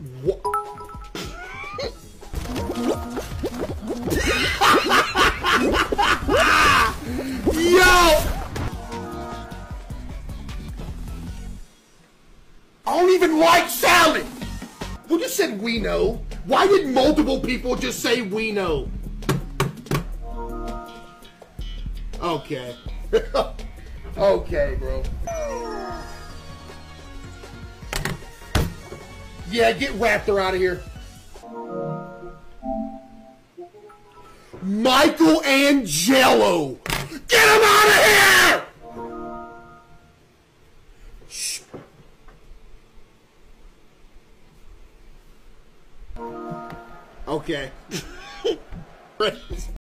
Yo! I don't even like salad! Who just said we know? Why did multiple people just say we know? Okay. okay, bro. Yeah, get Raptor out of here. Michael Angelo! Get him out of here! Shh. Okay.